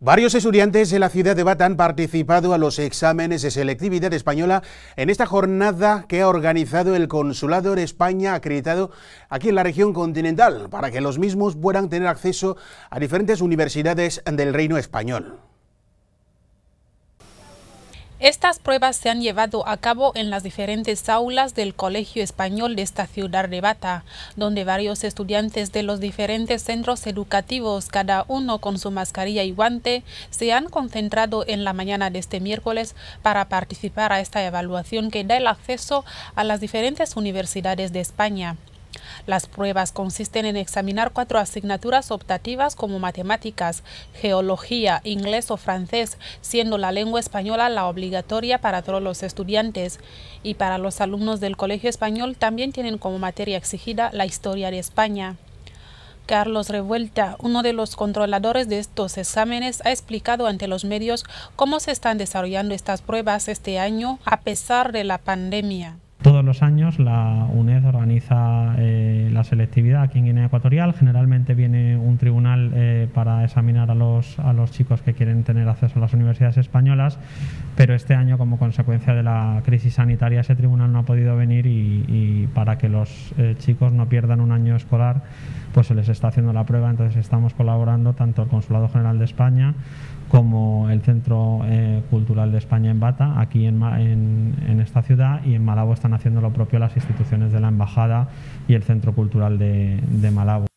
Varios estudiantes de la ciudad de Bata han participado a los exámenes de selectividad española en esta jornada que ha organizado el Consulado de España acreditado aquí en la región continental para que los mismos puedan tener acceso a diferentes universidades del Reino Español. Estas pruebas se han llevado a cabo en las diferentes aulas del Colegio Español de esta ciudad de Bata, donde varios estudiantes de los diferentes centros educativos, cada uno con su mascarilla y guante, se han concentrado en la mañana de este miércoles para participar a esta evaluación que da el acceso a las diferentes universidades de España. Las pruebas consisten en examinar cuatro asignaturas optativas como matemáticas, geología, inglés o francés, siendo la lengua española la obligatoria para todos los estudiantes. Y para los alumnos del Colegio Español también tienen como materia exigida la historia de España. Carlos Revuelta, uno de los controladores de estos exámenes, ha explicado ante los medios cómo se están desarrollando estas pruebas este año a pesar de la pandemia. Todos los años la UNED organiza eh, la selectividad aquí en Guinea Ecuatorial. Generalmente viene un tribunal para examinar a los, a los chicos que quieren tener acceso a las universidades españolas, pero este año como consecuencia de la crisis sanitaria ese tribunal no ha podido venir y, para que los eh, chicos no pierdan un año escolar pues se les está haciendo la prueba, entonces estamos colaborando tanto el Consulado General de España como el Centro Cultural de España en Bata, aquí en, en, en esta ciudad y en Malabo están haciendo lo propio las instituciones de la Embajada y el Centro Cultural de, de Malabo.